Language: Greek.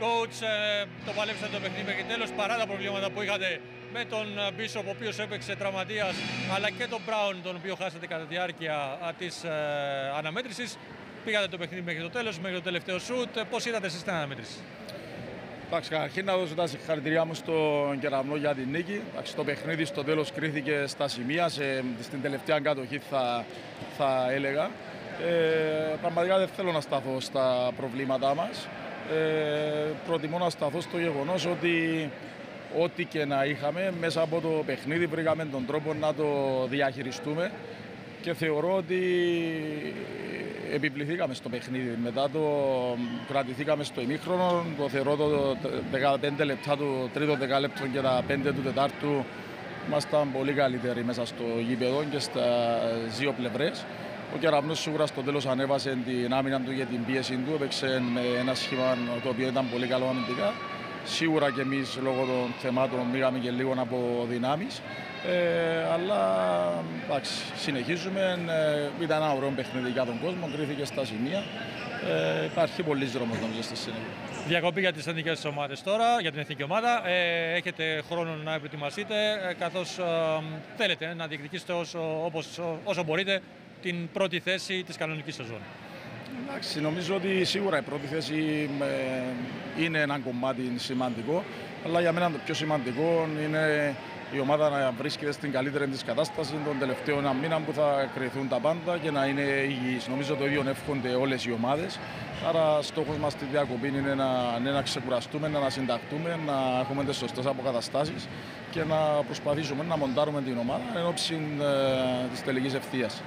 Coach, ε, το παλέψατε το παιχνίδι μέχρι τέλος παρά τα προβλήματα που είχατε με τον Μπίσοπ ο οποίος έπαιξε τραυματίας αλλά και τον Μπράουν τον οποίο χάσατε κατά τη διάρκεια α, της ε, αναμέτρησης. Πήγατε το παιχνίδι μέχρι το τέλος, μέχρι το τελευταίο σουτ. Πώς είδατε εσείς την αναμέτρηση; Εντάξει, καταρχήν να δώσω τα συγχαρητήριά μου στον Κεραμνό για την νίκη. Εντάξει, το παιχνίδι στο τέλος κρίθηκε στα σημεία, σε, στην τελευταία κατοχή θα, θα έλεγα. Ε, πραγματικά δεν θέλω να σταθώ στα προβλήματά μας. Ε, προτιμώ να σταθώ στο γεγονός ότι ό,τι και να είχαμε μέσα από το παιχνίδι βρήκαμε τον τρόπο να το διαχειριστούμε και θεωρώ ότι επιπληθήκαμε στο παιχνίδι. Μετά το κρατηθήκαμε στο ημίχρονο, το θεωρώ το 15 λεπτά του τρίτο δεκάλεπτο και τα 5 του τετάρτου ήμασταν πολύ καλύτεροι μέσα στο γήπεδο και στα δύο πλευρές. Ο Κεραμνός σίγουρα στο τέλος ανέβασε την άμυνα του για την πίεση του, έπαιξε με ένα σχήμα το οποίο ήταν πολύ καλό αμυντικά. Σίγουρα και εμείς λόγω των θεμάτων μήγαμε και λίγο από δυνάμεις. Ε, αλλά εντάξει, συνεχίζουμε. Ε, ήταν ένα ωραίο παιχνίδι για τον κόσμο, κρίθηκε στα σημεία. Ε, υπάρχει πολλής δρόμος νομίζω στη συνέχεια. Διακοπή για τις εθνικές ομάδες τώρα, για την εθνική ομάδα. Ε, έχετε χρόνο να προετοιμαστείτε ε, καθώς ε, θέλετε να διεκδικήσετε όσο, όπως, όσο μπορείτε την πρώτη θέση της κανονικής σεζόν. Εντάξει, νομίζω ότι σίγουρα η πρώτη θέση ε, είναι ένα κομμάτι σημαντικό, αλλά για μένα το πιο σημαντικό είναι η ομάδα να βρίσκεται στην καλύτερη της κατάσταση τον τελευταίο ένα μήνα που θα κρυθούν τα πάντα και να είναι υγιείς. Νομίζω το ίδιο εύχονται όλες οι ομάδες. Άρα, στόχος μας στη διακοπή είναι να, είναι να ξεκουραστούμε, να συνταχτούμε, να έχουμε τις σωστές αποκαταστάσεις και να προσπαθήσουμε να μοντάρουμε την ομάδα εν ώψη ε, της τελικής ευθείας.